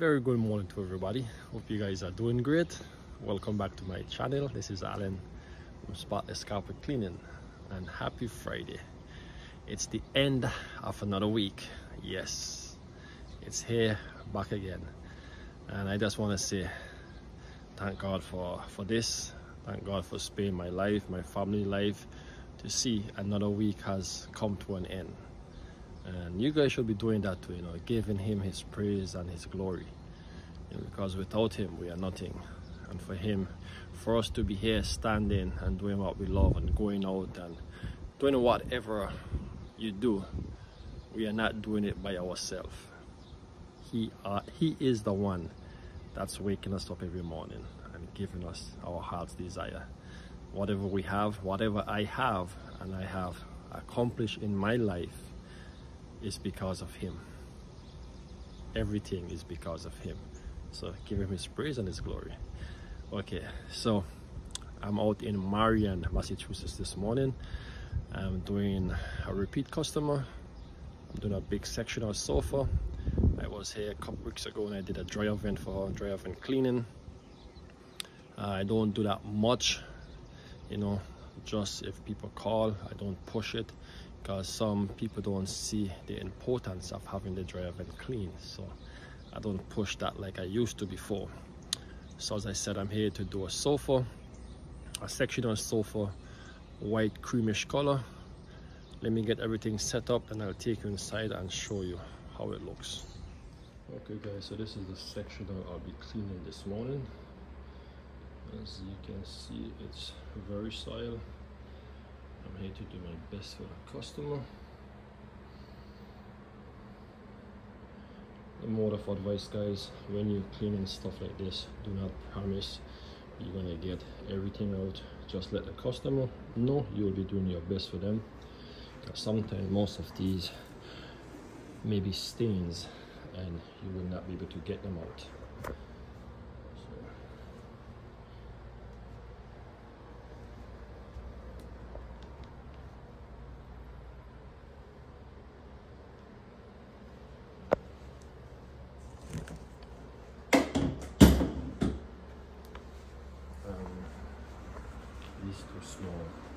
very good morning to everybody. Hope you guys are doing great. Welcome back to my channel. This is Alan from Spotlezz Carpet Cleaning and happy Friday. It's the end of another week. Yes it's here back again. And I just want to say thank God for for this. Thank God for sparing my life my family life to see another week has come to an end and you guys should be doing that too you know giving him his praise and his glory. You know, because without him we are nothing. And for him for us to be here standing and doing what we love and going out and doing whatever you do we are not doing it by ourselves. He uh, he is the one that's waking us up every morning and giving us our heart's desire. Whatever we have whatever i have and i have accomplished in my life is because of him. Everything is because of him. So give him his praise and his glory. Okay so i'm out in marion massachusetts this morning. I'm doing a repeat customer. I'm doing a big sectional sofa. I was here a couple weeks ago and i did a dryer vent for her dryer vent cleaning. Uh, i don't do that much you know just if people call i don't push it because some people don't see the importance of having the dryer vent clean so I don't push that like I used to before. So as I said I'm here to do a sofa a sectional sofa white creamish color. Let me get everything set up and I'll take you inside and show you how it looks. Okay guys so this is the sectional I'll be cleaning this morning. As you can see it's very style I'm here to do my best for the customer. The mode of advice guys, when you're cleaning stuff like this, do not promise you're gonna get everything out. Just let the customer know you'll be doing your best for them. Because sometimes most of these may be stains and you will not be able to get them out. Is too small.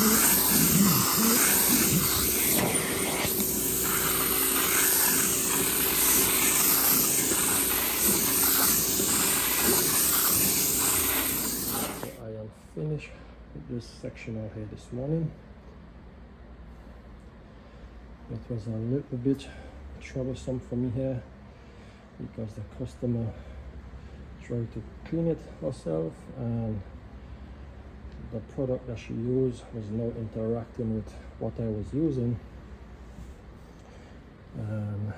I am finished with this section sectional here this morning. It was a little bit troublesome for me here because the customer tried to clean it herself and the product that she used was not interacting with what I was using. And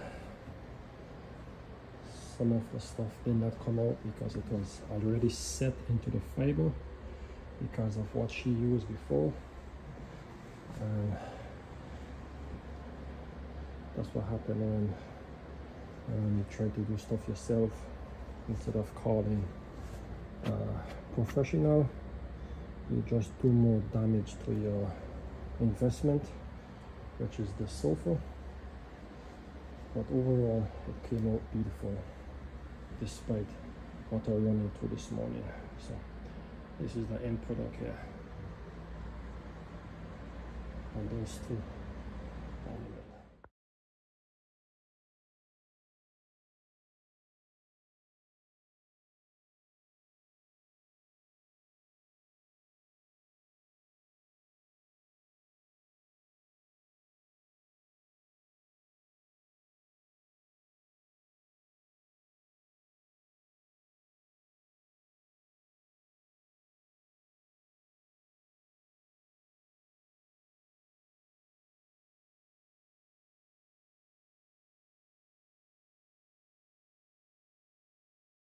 some of the stuff did not come out because it was already set into the fiber because of what she used before. That's what happened when, you try to do stuff yourself instead of calling professional you just do more damage to your investment which is the sofa but overall it came out beautiful despite what I ran into this morning. So this is the end product here. And those two